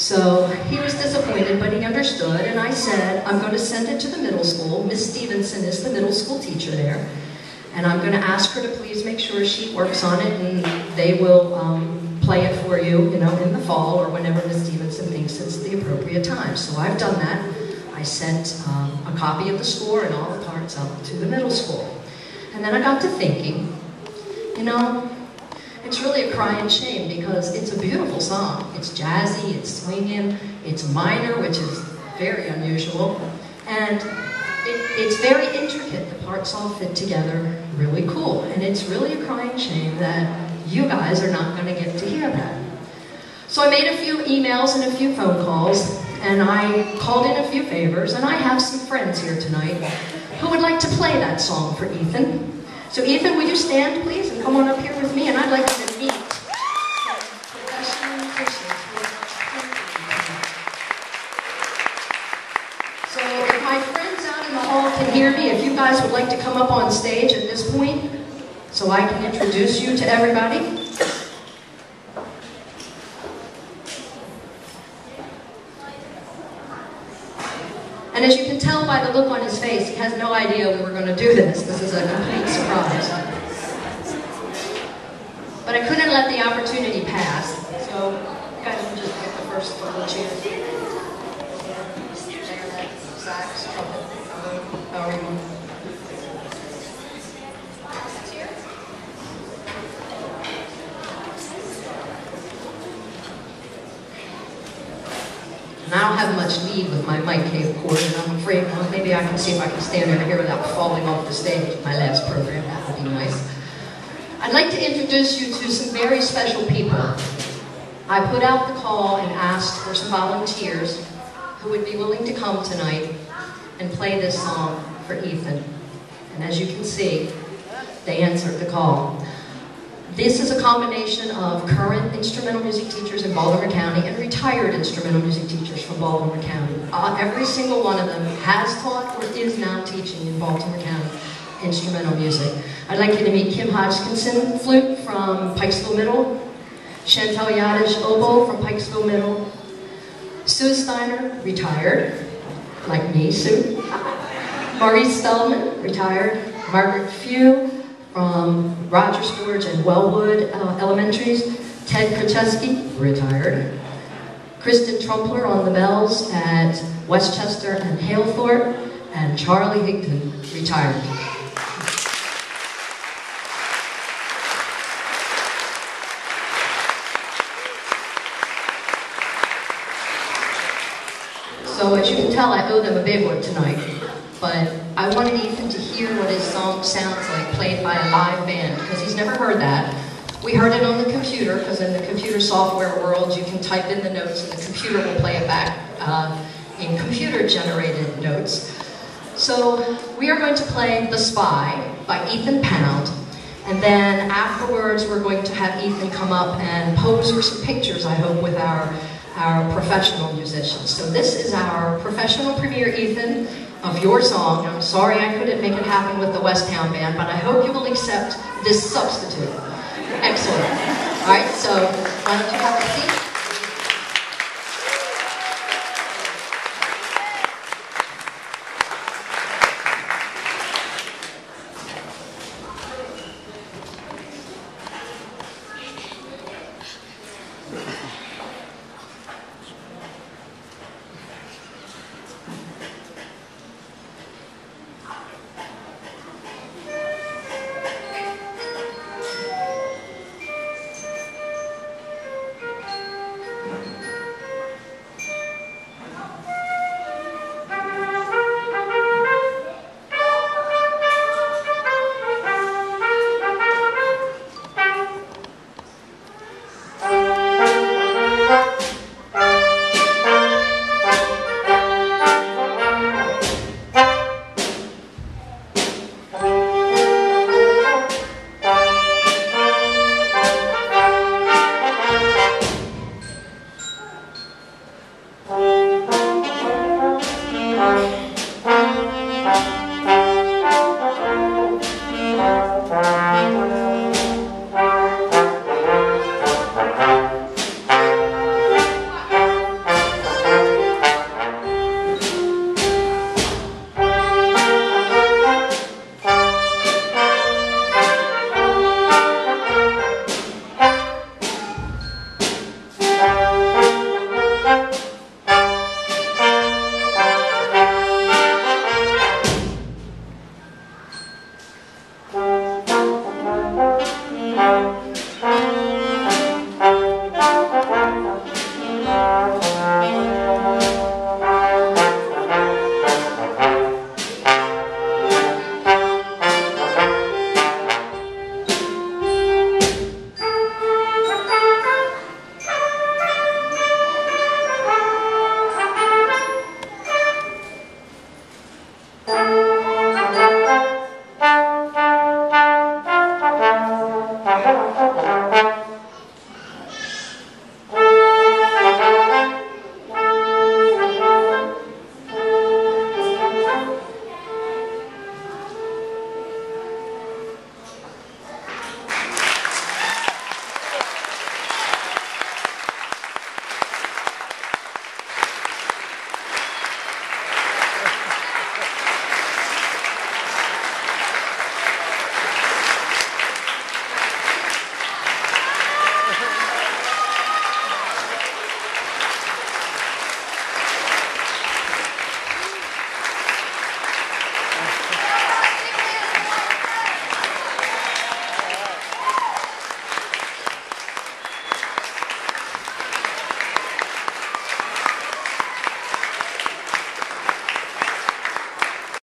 So he was disappointed, but he understood, and I said, I'm going to send it to the middle school. Miss Stevenson is the middle school teacher there, and I'm going to ask her to please make sure she works on it, and they will um, play it for you, you know, in the fall or whenever Miss Stevenson thinks it's the appropriate time. So I've done that. I sent um, a copy of the score and all the parts up to the middle school. And then I got to thinking, you know, it's really a crying shame because it's a beautiful song. It's jazzy, it's swinging, it's minor, which is very unusual, and it, it's very intricate. The parts all fit together really cool, and it's really a crying shame that you guys are not going to get to hear that. So I made a few emails and a few phone calls, and I called in a few favors, and I have some friends here tonight who would like to play that song for Ethan. So Ethan, will you stand, please, and come on up here with me, and I'd like you to meet So if my friends out in the hall can hear me, if you guys would like to come up on stage at this point, so I can introduce you to everybody. And as you can tell by the look on his face, he has no idea we were going to do this. This is a complete surprise. But I couldn't let the opportunity pass, so you guys will just get the first little chair. Sax, trumpet, And I don't have much lead with my mic cable cord, and I'm afraid, well, maybe I can see if I can stand over here without falling off the stage. My last program, that would be nice. I'd like to introduce you to some very special people. I put out the call and asked for some volunteers who would be willing to come tonight and play this song for Ethan. And as you can see, they answered the call. This is a combination of current instrumental music teachers in Baltimore County and retired instrumental music teachers from Baltimore County. Uh, every single one of them has taught or is now teaching in Baltimore County instrumental music. I'd like you to meet Kim Hodgkinson, flute from Pikesville Middle, Chantal Yadish, oboe from Pikesville Middle, Sue Steiner, retired, like me, Sue, Maurice Stellman, retired, Margaret Few, from Rodgers Forge and Wellwood uh, Elementaries, Ted Krachesky, retired, Kristen Trumpler on the bells at Westchester and Halethorpe, and Charlie Higdon, retired. So as you can tell, I owe them a big one tonight. But I wanted Ethan to hear what his song sounds like played by a live band, because he's never heard that. We heard it on the computer, because in the computer software world, you can type in the notes and the computer will play it back uh, in computer-generated notes. So we are going to play The Spy by Ethan Pound, and then afterwards we're going to have Ethan come up and pose for some pictures, I hope, with our, our professional musicians. So this is our professional premiere, Ethan, of your song. I'm sorry I couldn't make it happen with the West Westtown Band, but I hope you will accept this substitute. Excellent. All right, so why don't you have a seat?